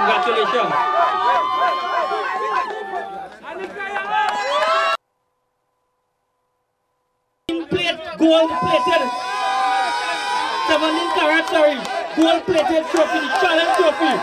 Congratulations. Plate, gold plated. 17 carat, sorry. Gold plated trophy, challenge trophy.